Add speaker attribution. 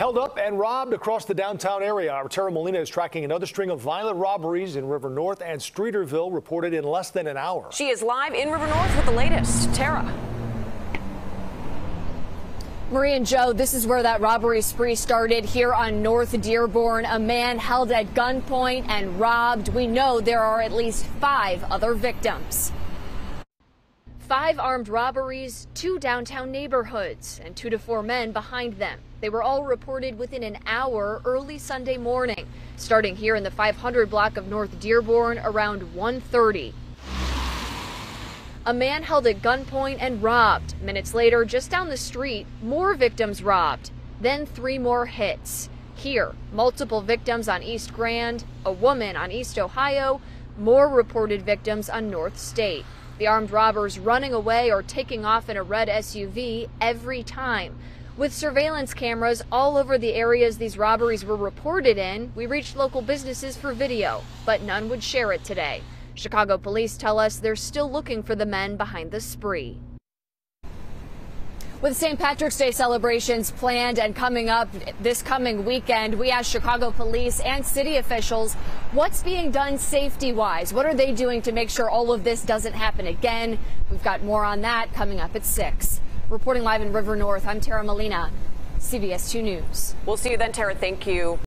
Speaker 1: Held up and robbed across the downtown area. Our Tara Molina is tracking another string of violent robberies in River North and Streeterville reported in less than an hour.
Speaker 2: She is live in River North with the latest. Tara.
Speaker 3: Marie and Joe, this is where that robbery spree started here on North Dearborn. A man held at gunpoint and robbed. We know there are at least five other victims. Five armed robberies, two downtown neighborhoods, and two to four men behind them. They were all reported within an hour early Sunday morning, starting here in the 500 block of North Dearborn around 1:30. A man held at gunpoint and robbed. Minutes later, just down the street, more victims robbed. Then three more hits. Here, multiple victims on East Grand, a woman on East Ohio, more reported victims on North State. The armed robbers running away or taking off in a red SUV every time. With surveillance cameras all over the areas these robberies were reported in, we reached local businesses for video, but none would share it today. Chicago police tell us they're still looking for the men behind the spree. With St. Patrick's Day celebrations planned and coming up this coming weekend, we asked Chicago police and city officials what's being done safety wise. What are they doing to make sure all of this doesn't happen again? We've got more on that coming up at 6. Reporting live in River North, I'm Tara Molina, CBS 2 News.
Speaker 2: We'll see you then, Tara. Thank you.